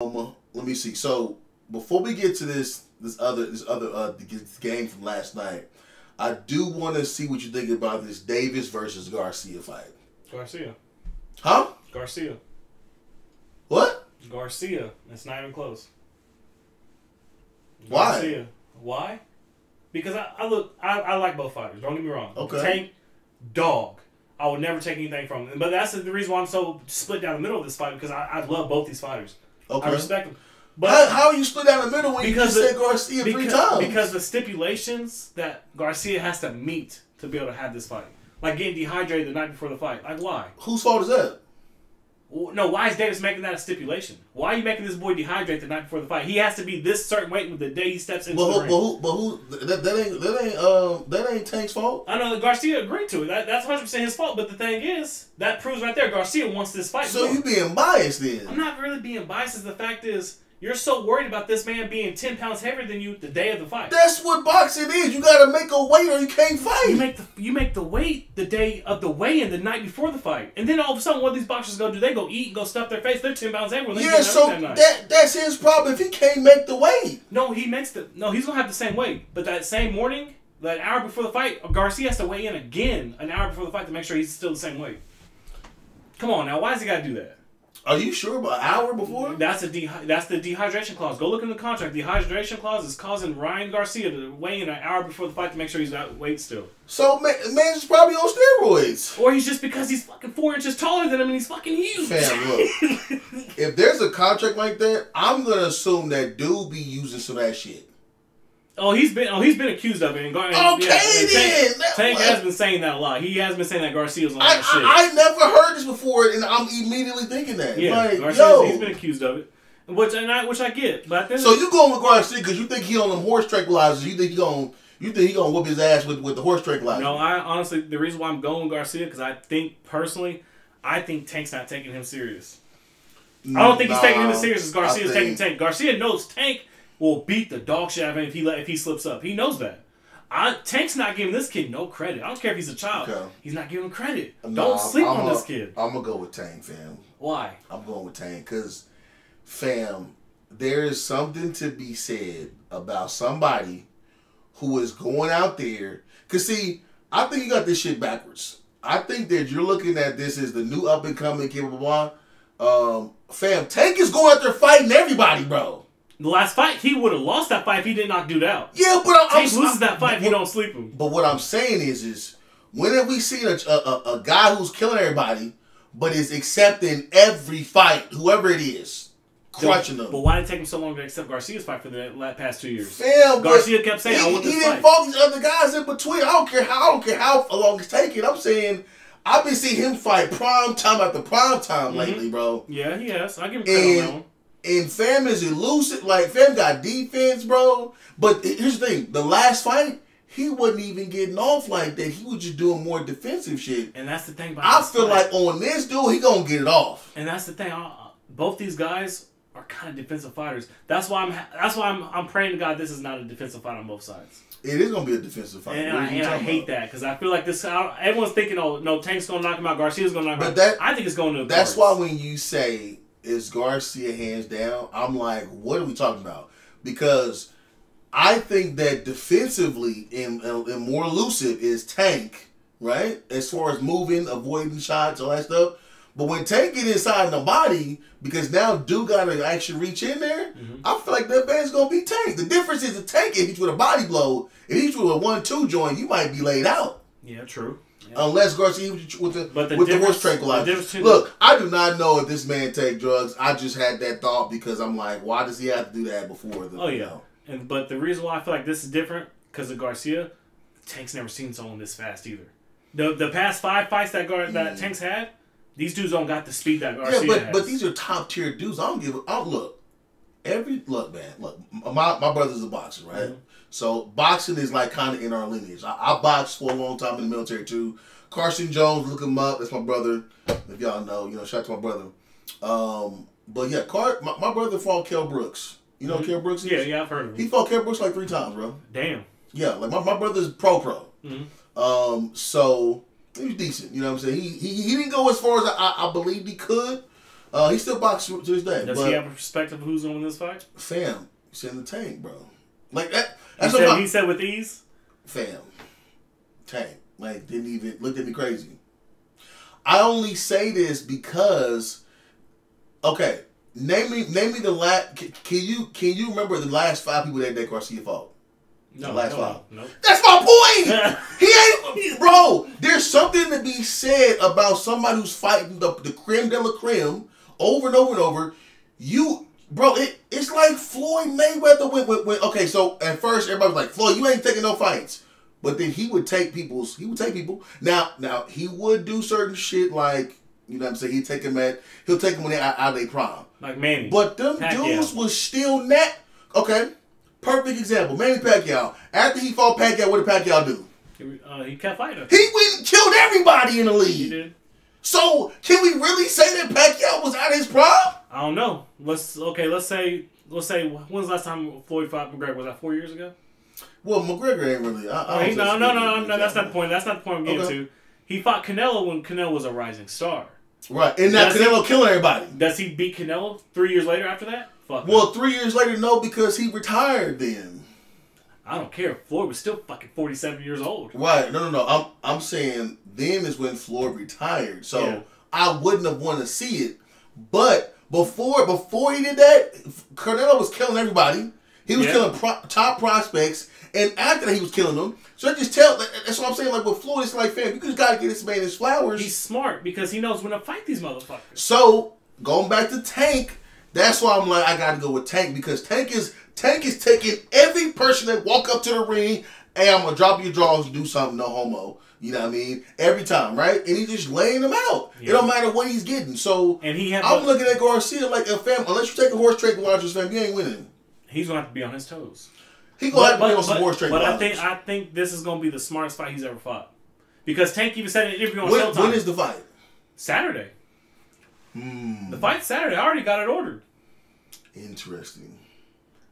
Um, let me see. So before we get to this, this other, this other uh, game from last night, I do want to see what you think about this Davis versus Garcia fight. Garcia. Huh? Garcia. What? Garcia. It's not even close. Why? Why? Because I, I look, I, I like both fighters. Don't get me wrong. Okay. Tank, dog. I would never take anything from them. But that's the reason why I'm so split down the middle of this fight because I, I love both these fighters. Okay. I respect how, But how are you split down the middle when you Because just the- said Garcia three times? because the stipulations that Garcia has to meet to be able to have this fight, like getting dehydrated the night before the fight, like why? whose fault is that? No, why is Davis making that a stipulation? Why are you making this boy dehydrate the night before the fight? He has to be this certain weight with the day he steps into But the who, ring. but who, but who? That, that ain't that ain't um that ain't Tank's fault. I know that Garcia agreed to it. That, that's 100 percent his fault. But the thing is, that proves right there Garcia wants this fight. So more. you being biased then? I'm not really being biased. As the fact is, you're so worried about this man being 10 pounds heavier than you the day of the fight. That's what boxing is. You gotta make a weight or you can't fight. You make the you make the weight the day of the weigh-in, the night before the fight, and then all of a sudden, what these boxers go do? They go eat and go stuff their face. They're 10 pounds heavier. They yeah, so that that that's his problem if he can't make the weight. No, he makes the no. He's gonna have the same weight, but that same morning, that hour before the fight, Garcia has to weigh in again an hour before the fight to make sure he's still the same weight. Come on now, why does he gotta do that? Are you sure about an hour before? That's a de- that's the dehydration clause. Go look in the contract. Dehydration clause is causing Ryan Garcia to weigh in an hour before the fight to make sure he's at weight still. So man, man's probably on steroids. Or he's just because he's fucking four inches taller than him and he's fucking huge. Fam, look. If there's a contract like that, I'm gonna assume that dude be using some of that shit. Oh, he's been oh he's been accused of it. And, Gar- and, Okay, and then. Tank, That- Tank has been saying that a lot. He has been saying that Garcia's on I, that shit. I, I never heard this before, and I'm immediately thinking that. Yeah, like, Garcia's, yo. he's been accused of it, which and I which I get. But then So you going with Garcia because you think he on them horse tranquilizers? You think he going you think he gonna whoop his ass with, with the horse tranquilizers? no, I honestly the reason why I'm going with Garcia because I think personally, I think Tank's not taking him serious. I don't mm, think he's taking him as serious as Garcia's I taking Tank. Garcia knows Tank will beat the dog shit out of him if he let, if he slips up. He knows that. I, Tank's not giving this kid no credit. I don't care if he's a child. Okay. He's not giving him credit. Nah, don't sleep I'm on a- this kid. I'm gonna go with Tank, fam. Why? I'm going with Tank because, fam, there is something to be said about somebody who is going out there. Cause see, I think you got this shit backwards. I think that you're looking at this as the new up and coming kid, blah, blah, blah. Um, fam, Tank is going out there fighting everybody, bro. The last fight, he would have lost that fight if he did not do that. Yeah, but I'm, I'm loses that fight if you don't sleep him. But what I'm saying is, is when have we seen a, a, a, guy who's killing everybody, but is accepting every fight, whoever it is, crushing them? But why did it take him so long to accept Garcia's fight for the past two years? But Garcia kept saying, he, "I want he didn't fight." fought these other guys in between. I don't care how I don't care how long it's taking. I'm saying I've been seeing him fight prime time after prime time Mm-hmm. lately, bro. Yeah, he has. I give him credit on that one. And fam is elusive. Like fam got defense, bro. But here's the thing: the last fight, he wasn't even getting off like that. He was just doing more defensive shit. And that's the thing about I feel fight. like on this dude, he gonna get it off. And that's the thing. Both these guys are kind of defensive fighters. That's why I'm. That's why I'm. I'm praying to God this is not a defensive fight on both sides. It is gonna be a defensive fight. And, I, and I hate about? that because I feel like this. I, everyone's thinking, oh no, Tank's gonna knock him out. Garcia's gonna knock him out. But out. that- I think it's going to. That's why when you say is Garcia hands down, I'm like, what are we talking about? Because I think that defensively and, and more elusive is Tank, right? As far as moving, avoiding shots, all that stuff. But when Tank get inside the body, because now Dude got to actually reach in there, mm-hmm. I feel like that man's gonna be Tank. The difference is the Tank if he's with a body blow, if he's with a one-two joint, you might be laid out. Yeah, true. Yeah. Unless Garcia with with the, But the with the horse tranquilizer. Look, I do not know if this man take drugs. I just had that thought because I'm like, why does he have to do that before? The, Oh you yeah. know? And but the reason why I feel like this is different because of Garcia, Tank's never seen someone this fast either. The the past five fights that Gar- that Tank's had, these dudes don't got the speed that Garcia Yeah, but has. but these are top tier dudes. I don't give. a I look. Every look, man. Look, my my brother's a boxer, right? Mm-hmm. So boxing is like kind of in our lineage. I, I boxed for a long time in the military too. Carson Jones, look him up. That's my brother. If y'all know, you know, shout out to my brother. Um, but yeah, Car, my, my brother fought Kell Brooks. You know who Kell Brooks is? Mm-hmm. yeah, yeah, I've heard of him. He fought Kell Brooks like three times, bro. Damn. Yeah, like my, my brother's pro pro. Mhm. Um, so he was decent. You know what I'm saying? He he, he didn't go as far as I, I believed he could. Uh, he still boxes to this day. Does but he have a perspective of who's going to win this fight? fam, he's in the tank, bro. Like that. He That's what said, I'm he said with ease. fam. Tank. Like didn't even looked at me crazy. I only say this because okay, name me name me the last can, can you can you remember the last five people that Dick Garcia fought? No, the last no, five. no. That's my point. he ain't bro. There's something to be said about somebody who's fighting the the creme de la creme over and over and over. You bro, it, it's like Floyd Mayweather went with, with okay, so at first everybody was like, Floyd, you ain't taking no fights. But then he would take people's he would take people. Now now he would do certain shit like you know what I'm saying, he'd take them at he'll take them when they're out, out of their prime. Like Manny. But them Pacquiao. dudes was still net okay. Perfect example. Manny Pacquiao. After he fought Pacquiao, what did Pacquiao do? He, uh, he kept fighting. He went and killed everybody in the He league. did. So can we really say that Pacquiao was out of his prime? I don't know. Let's okay. Let's say let's say when's the last time Floyd fought McGregor? Was that four years ago? Well, McGregor ain't really. I, I Oh, no, no, no, no, no. That's not the point. That's not the point I'm getting Okay. to. He fought Canelo when Canelo was a rising star. Right, and now Does he- Canelo killing everybody. Does he beat Canelo three years later after that? Fuck. no. Well, three years later, no, because he retired then. I don't care. Floyd was still fucking 47 years old. Right? No, no, no. I'm I'm saying then is when Floyd retired. So Yeah. I wouldn't have wanted to see it. But before before he did that, Canelo was killing everybody. He was Yeah. killing pro- top prospects, and after that, he was killing them. So I just tell. That's what I'm saying. Like with Floyd, it's like, fam, you just gotta get this man his flowers. He's smart because he knows when to fight these motherfuckers. So going back to Tank, that's why I'm like I got to go with Tank because Tank is Tank is taking every person that walk up to the ring. Hey, I'm gonna drop your drawers do something, no homo. You know what I mean? Every time, right? And he's just laying them out. It don't matter what he's getting. So And he had. I'm looking at Garcia like a fam. Unless you take a horse trade watchers, fam, you ain't winning. he's gonna have to be on his toes. He gonna have to be on some but, horse trade but I think I think this is gonna be the smartest fight he's ever fought. Because Tank even said in an interview on when, Showtime when is the fight? Saturday. Hmm. The fight's Saturday. I already got it ordered. Interesting.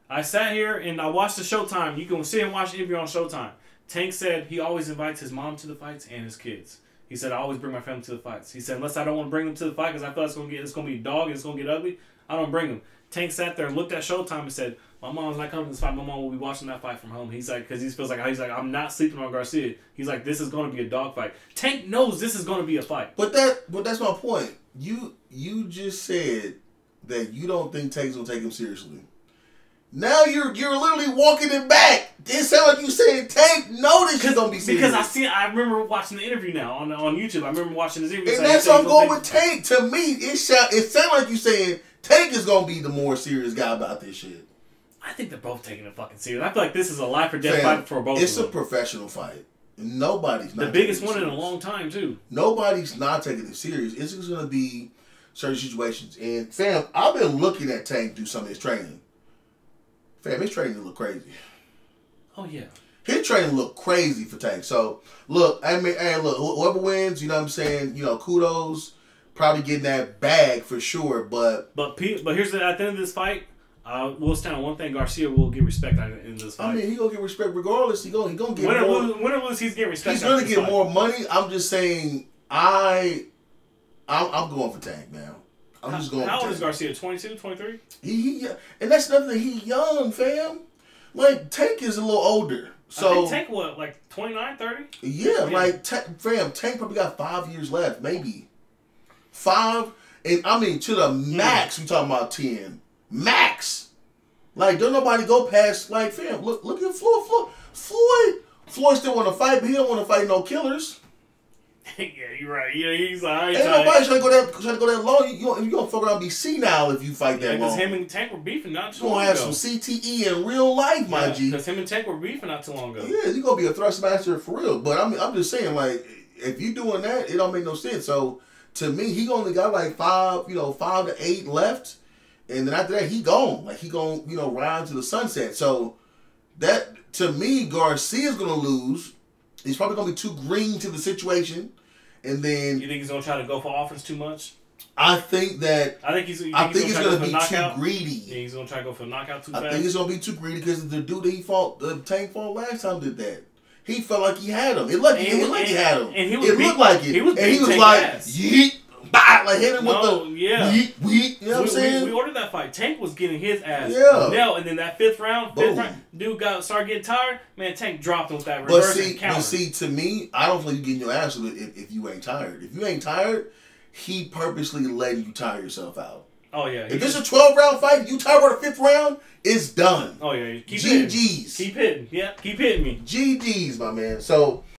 I sat here and I watched the Showtime. You can sit and watch the interview on Showtime. Tank said he always invites his mom to the fights and his kids. He said I always bring my family to the fights. He said unless I don't want to bring them to the fight because I thought it's gonna get it's gonna be a dog and it's gonna get ugly, I don't bring them. Tank sat there and looked at Showtime and said, "My mom's not coming to this fight. My mom will be watching that fight from home." He's like, because he feels like he's like, I'm not sleeping on Garcia. He's like, this is gonna be a dog fight. Tank knows this is gonna be a fight. But that, but that's my point. You you just said that you don't think Tank's gonna take him seriously. Now you're you're literally walking it back. It sound like you saying Tank this shit gonna be serious. Because I see, I remember watching the interview now on on YouTube. I remember watching this interview. and that's what I'm going with Tank. To me, it sound it sound like you saying Tank is gonna be the more serious guy about this shit. I think they're both taking it fucking serious. I feel like this is a life or death Fam, fight for both It's a professional fight. Nobody's not the biggest one it in a long time too. Nobody's not taking it serious. It's just gonna be certain situations. And fam, I've been looking at Tank do some of his training. Fam, his training look crazy. Oh yeah. His training look crazy for Tank. So look, I mean, hey, look, whoever wins, you know what I'm saying. You know, kudos. Probably getting that bag for sure. But But P, but here's the at the end of this fight, uh, we'll stand on one thing: Garcia will get respect at the end of this I mean, he gonna get respect regardless. He gonna he gonna get win, or lose, win or lose, he's getting respect. He's gonna get fight. more money. I'm just saying, I, I'm, I'm going for Tank now. I'm just going. How old is Garcia? 22, 23? He, he and that's nothing. He young, fam. Like Tank is a little older, so Tank what like 29, 30? yeah, Yeah. like Ta- fam. Tank probably got five years left, maybe five. And I mean, to the max, we talking about ten max. Like, don't nobody go past like fam. Look, look at Floyd. Floyd, Floyd, Floyd still want to fight, but he don't want to fight no killers. yeah, you're right. Yeah, he's like, Ain't nobody trying to go that trying to go that long. You you gonna, fuck around be senile if you fight that long. because him and Tank were beefing not too you long gonna have ago. some CTE in real life, my G. Because him and Tank were beefing not too long ago. Yeah, you gonna be a thrust master for real. But I'm I'm just saying, like, if you doing that, it don't make no sense. So to me, he only got like five, you know, five to eight left, and then after that, he gone. Like he gonna, you know, ride to the sunset. So that to me, Garcia's gonna lose. He's probably gonna be too green to the situation, and then You think he's gonna try to go for offense too much? I think that I think he's. Think I he's think it's gonna, gonna try be to go for knockout. too greedy. Yeah, he's gonna try to go for a knockout too I fast. think it's gonna be too greedy because the dude that he fought, the tank fought last time did that. He felt like he had him. It looked, And it looked was- like he had him. and he was it beat- looked like it. he was and he was like, ass. yeet, bah, like hit him No, with the yeah. weak, weak. You know what I'm saying? we, we ordered that fight. Tank was getting his ass Yeah. nailed, and then that fifth round, fifth Boom. round, dude got started getting tired. Man, Tank dropped him with that but reverse see, and counter. but see, to me, I don't feel like you getting your ass if, if you ain't tired. If you ain't tired, he purposely letting you tire yourself out. Oh yeah, If it's just- a 12 round fight, you tie by the fifth round, it's done. oh yeah, keep hitting, GG's. keep hitting, yeah, keep hitting me. GG's, my man. So